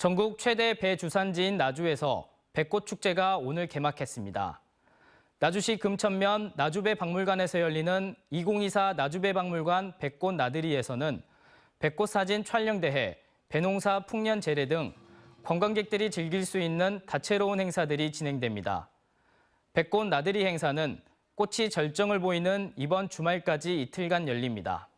전국 최대 배 주산지인 나주에서 배꽃 축제가 오늘 개막했습니다. 나주시 금천면 나주배 박물관에서 열리는 2024 나주배 박물관 배꽃 나들이에서는 배꽃 사진 촬영 대회, 배농사 풍년 재례 등 관광객들이 즐길 수 있는 다채로운 행사들이 진행됩니다. 배꽃 나들이 행사는 꽃이 절정을 보이는 이번 주말까지 이틀간 열립니다.